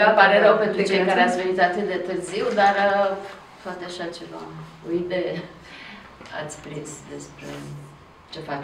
Legat Îmi pare de- rău pentru de cei care creație? ați venit atât de târziu, dar uh, poate așa ceva, o idee ați prins despre ce face